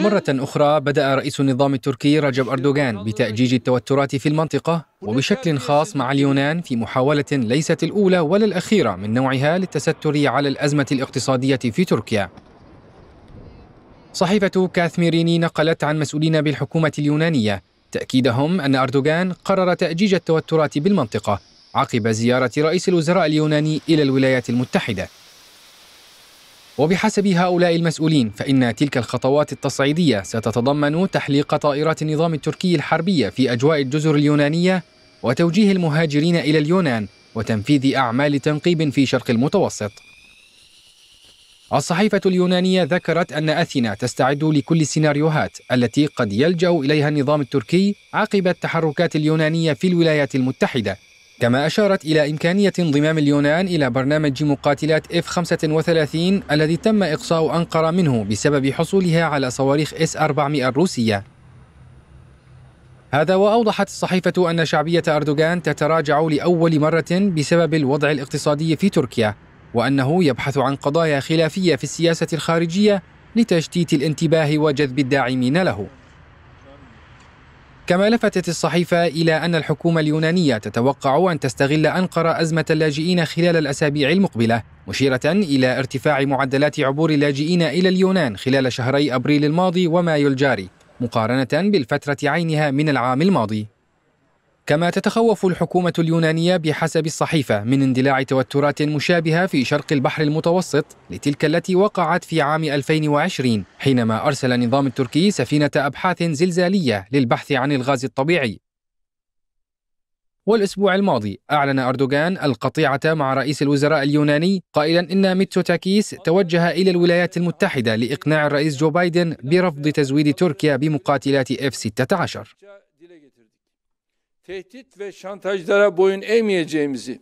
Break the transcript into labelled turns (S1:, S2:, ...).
S1: مرة أخرى بدأ رئيس النظام التركي رجب أردوغان بتأجيج التوترات في المنطقة وبشكل خاص مع اليونان في محاولة ليست الأولى ولا الأخيرة من نوعها للتستر على الأزمة الاقتصادية في تركيا. صحيفة كاثميريني نقلت عن مسؤولين بالحكومة اليونانية تأكيدهم أن أردوغان قرر تأجيج التوترات بالمنطقة عقب زيارة رئيس الوزراء اليوناني إلى الولايات المتحدة. وبحسب هؤلاء المسؤولين فإن تلك الخطوات التصعيدية ستتضمن تحليق طائرات النظام التركي الحربية في أجواء الجزر اليونانية وتوجيه المهاجرين إلى اليونان وتنفيذ أعمال تنقيب في شرق المتوسط. الصحيفة اليونانية ذكرت أن أثينا تستعد لكل السيناريوهات التي قد يلجأ إليها النظام التركي عقب التحركات اليونانية في الولايات المتحدة كما أشارت إلى إمكانية انضمام اليونان إلى برنامج مقاتلات F-35 الذي تم إقصاء أنقرة منه بسبب حصولها على صواريخ S-400 الروسية. هذا وأوضحت الصحيفة أن شعبية أردوغان تتراجع لأول مرة بسبب الوضع الاقتصادي في تركيا وأنه يبحث عن قضايا خلافية في السياسة الخارجية لتشتيت الانتباه وجذب الداعمين له. كما لفتت الصحيفة إلى أن الحكومة اليونانية تتوقع أن تستغل أنقرة أزمة اللاجئين خلال الأسابيع المقبلة مشيرة إلى ارتفاع معدلات عبور اللاجئين إلى اليونان خلال شهري أبريل الماضي ومايو الجاري مقارنة بالفترة عينها من العام الماضي. كما تتخوف الحكومة اليونانية بحسب الصحيفة من اندلاع توترات مشابهة في شرق البحر المتوسط لتلك التي وقعت في عام 2020 حينما أرسل النظام التركي سفينة أبحاث زلزالية للبحث عن الغاز الطبيعي. والأسبوع الماضي أعلن أردوغان القطيعة مع رئيس الوزراء اليوناني قائلا إن ميتسوتاكيس توجه إلى الولايات المتحدة لإقناع الرئيس جو بايدن برفض تزويد تركيا بمقاتلات F-16
S2: tehdit ve şantajlara boyun eğmeyeceğimizi